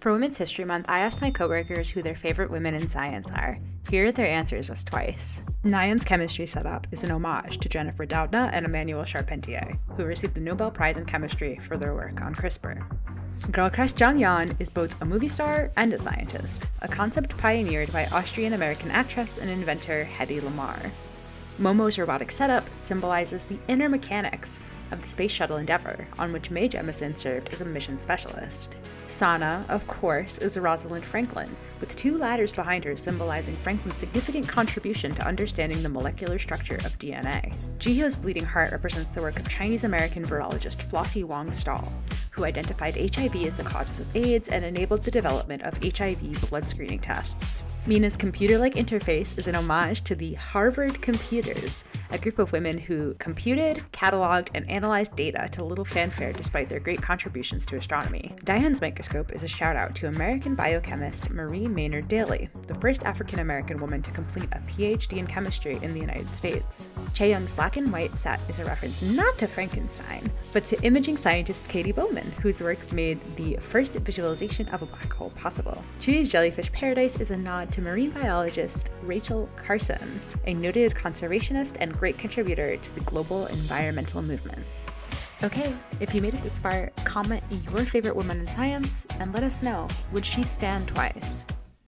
For Women's History Month, I asked my coworkers who their favorite women in science are. Here are their answers as twice. Nayeon's chemistry setup is an homage to Jennifer Doudna and Emmanuelle Charpentier, who received the Nobel Prize in Chemistry for their work on CRISPR. Girl Crush Jeongyeon is both a movie star and a scientist, a concept pioneered by Austrian American actress and inventor Hedy Lamarr. Momo's robotic setup symbolizes the inner mechanics of the Space Shuttle Endeavour, on which Mae Jemison served as a mission specialist. Sana, of course, is Rosalind Franklin, with two ladders behind her symbolizing Franklin's significant contribution to understanding the molecular structure of DNA. Jihyo's bleeding heart represents the work of Chinese American virologist Flossie Wong-Staal, who identified HIV as the cause of AIDS and enabled the development of HIV blood screening tests. Mina's computer like interface is an homage to the Harvard Computers, a group of women who computed, cataloged, and analyzed data to little fanfare despite their great contributions to astronomy. Dahyun's microscope is a shout out to American biochemist Marie Maynard Daly, the first African American woman to complete a PhD in chemistry in the United States. Chaeyoung's black and white set is a reference not to Frankenstein, but to imaging scientist Katie Bouman, whose work made the first visualization of a black hole possible. Tzuyu's Jellyfish Paradise is a nod to marine biologist Rachel Carson, a noted conservationist and great contributor to the global environmental movement. Okay, if you made it this far, comment your favorite woman in science and let us know would she stand twice?